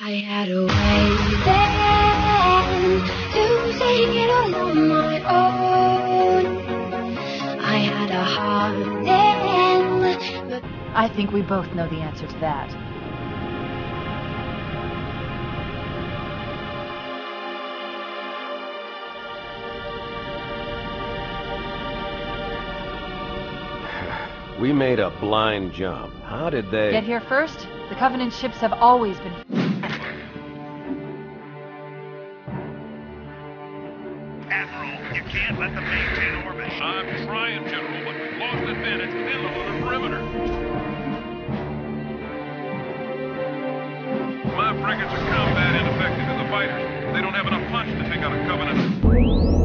I had a way then to sing it all on my own. I had a heart then, but I think we both know the answer to that. We made a blind jump. How did they... Get here first? The Covenant ships have always been... Admiral, you can't let them maintain orbit. I'm trying, General, but we've lost advantage within the lunar perimeter. My frigates are combat ineffective as the fighters. They don't have enough punch to take out a Covenant.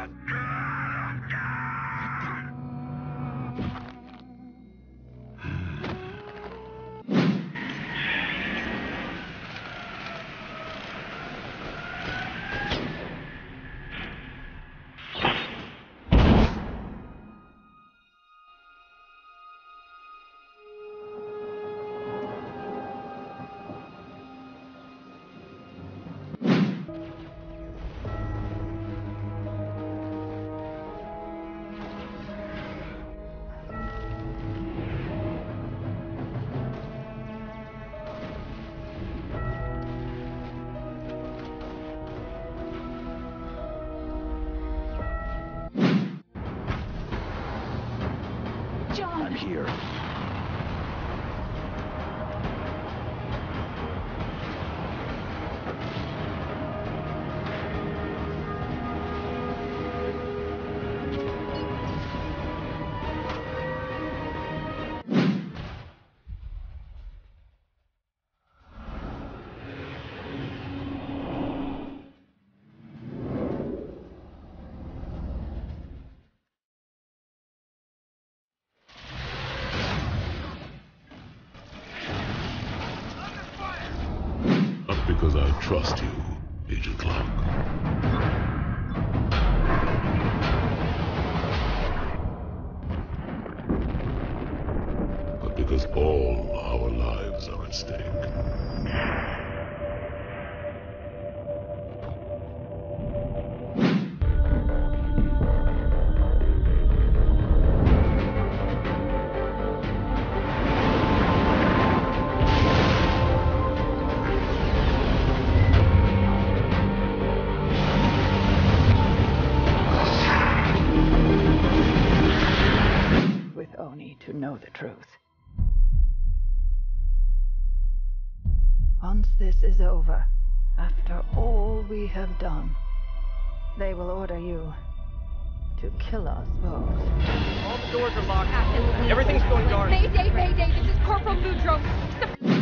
I'm here. Because I trust you, Agent Clark. But because all our lives are at stake. Know the truth. Once this is over, after all we have done, they will order you to kill us both. All the doors are locked. Absolutely. Everything's going darn. Mayday, Mayday, this is Corporal Boudreaux.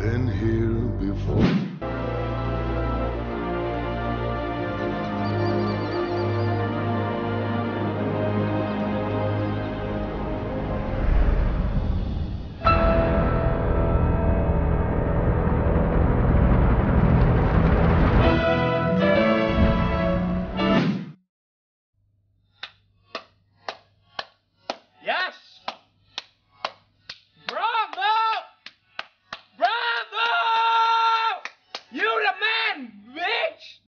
Been here before.